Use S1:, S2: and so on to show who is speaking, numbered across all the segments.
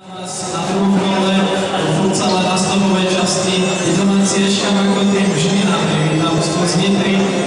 S1: Na prvom kole v futsale na časti je domáci Eškam ako tým Žilina, na úzkom z Nitry.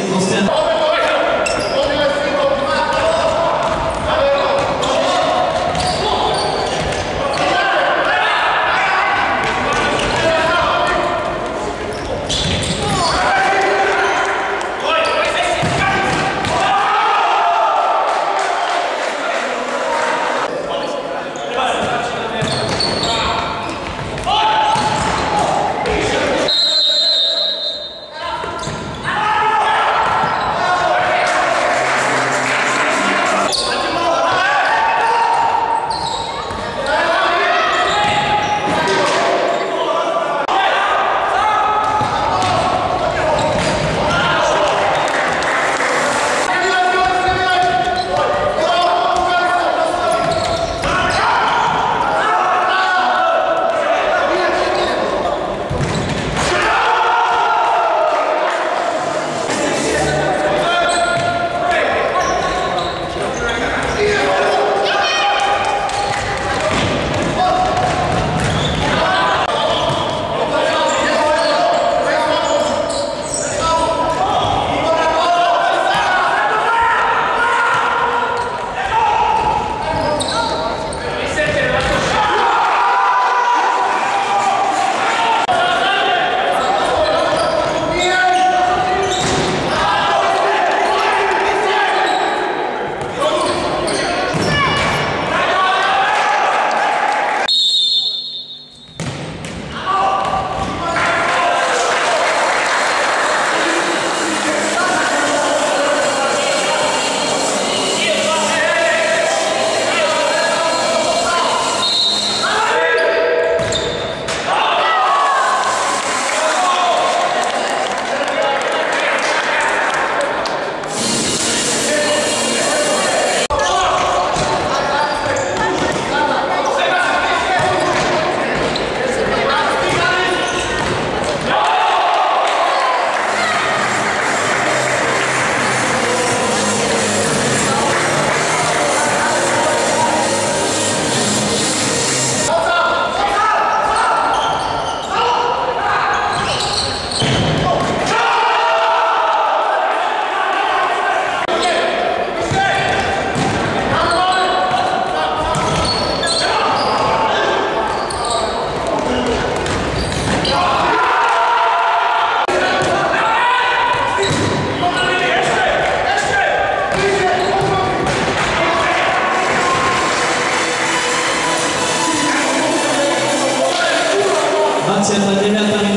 S1: pode ser feita.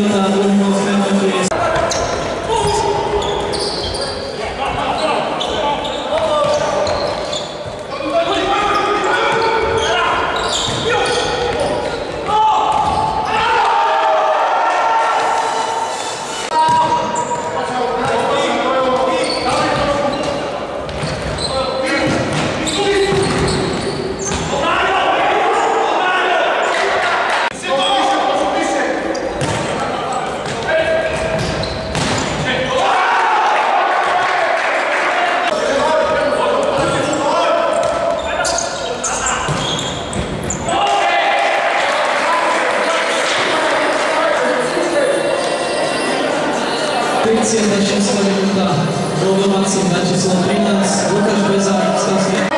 S1: 36 da Chancela de Mudar, Problema de Cidade de Lucas Bezar, Estados Unidos.